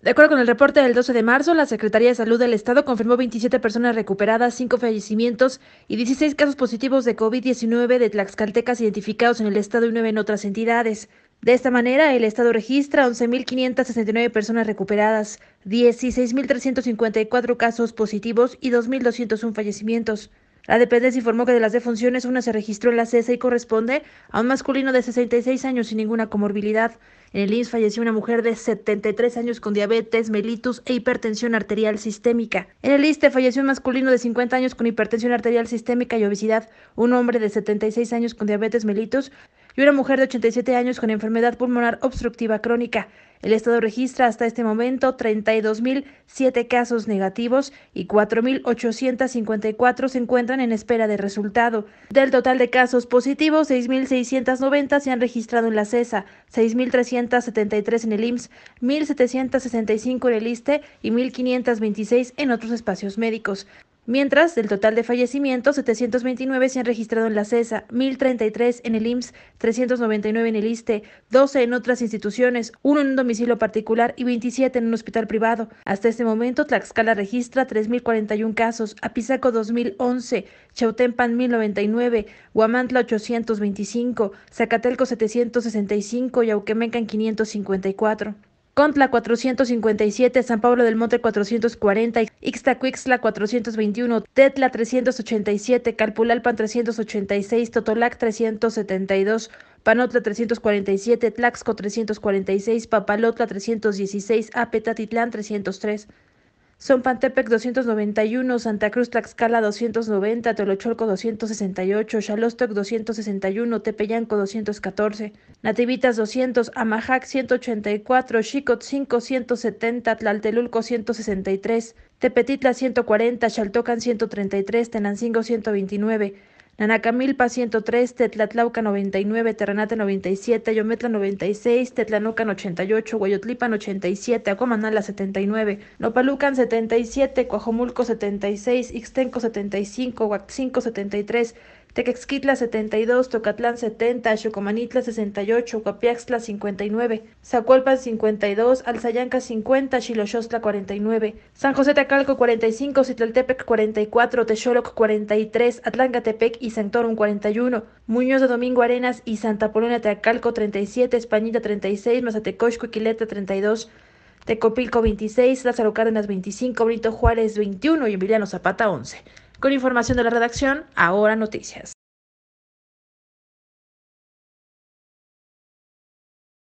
De acuerdo con el reporte del 12 de marzo, la Secretaría de Salud del Estado confirmó 27 personas recuperadas, 5 fallecimientos y 16 casos positivos de COVID-19 de tlaxcaltecas identificados en el Estado y 9 en otras entidades. De esta manera, el Estado registra 11.569 personas recuperadas, 16.354 casos positivos y 2.201 fallecimientos. La dependencia informó que de las defunciones una se registró en la CESA y corresponde a un masculino de 66 años sin ninguna comorbilidad. En el IMSS falleció una mujer de 73 años con diabetes, mellitus e hipertensión arterial sistémica. En el ISTE falleció un masculino de 50 años con hipertensión arterial sistémica y obesidad, un hombre de 76 años con diabetes mellitus y una mujer de 87 años con enfermedad pulmonar obstructiva crónica. El Estado registra hasta este momento 32.007 casos negativos y 4.854 se encuentran en espera de resultado. Del total de casos positivos, 6.690 se han registrado en la CESA, 6.373 en el IMSS, 1.765 en el ISTE y 1.526 en otros espacios médicos. Mientras, del total de fallecimientos, 729 se han registrado en la CESA, 1033 en el IMSS, 399 en el ISTE, 12 en otras instituciones, uno en un domicilio particular y 27 en un hospital privado. Hasta este momento, Tlaxcala registra 3041 casos, Apizaco 2011, Chautempan 1099, Huamantla 825, Zacatelco 765 y Auquemecan 554. Contla 457, San Pablo del Monte 440, Ixtacuixla 421, Tetla 387, Calpulalpan 386, Totolac 372, Panotla 347, Tlaxco 346, Papalotla 316, Apetatitlán 303. Son Pantepec 291, Santa Cruz Tlaxcala 290, Tolocholco 268, Xalostoc 261, Tepeyanco 214, Nativitas 200, Amajac 184, Xicot 5 170, Tlaltelulco 163, Tepetitla 140, Xaltocan 133, Tenancingo 129, Nanacamilpa 103, Tetlatlauca 99, Terrenate 97, Yometla 96, Tetlanocan 88, Guayotlipan 87, Acuamanala 79, Nopalucan 77, Coajomulco 76, Ixtenco 75, Huaxinco 73, Tequexquitla 72, Tocatlán 70, Xocomanitla 68, Guapiaxtla 59, Zacualpan 52, Alzayanca 50, Xiloxostla 49, San José Tacalco 45, Citlaltepec 44, Texoloc 43, Atlancatepec y Santorum 41, Muñoz de Domingo Arenas y Santa Polonia Tacalco 37, Españita 36, Mazatecoxco y Quileta 32, Tecopilco 26, Lázaro Cárdenas 25, Brito Juárez 21 y Emiliano Zapata 11. Con información de la redacción, ahora noticias.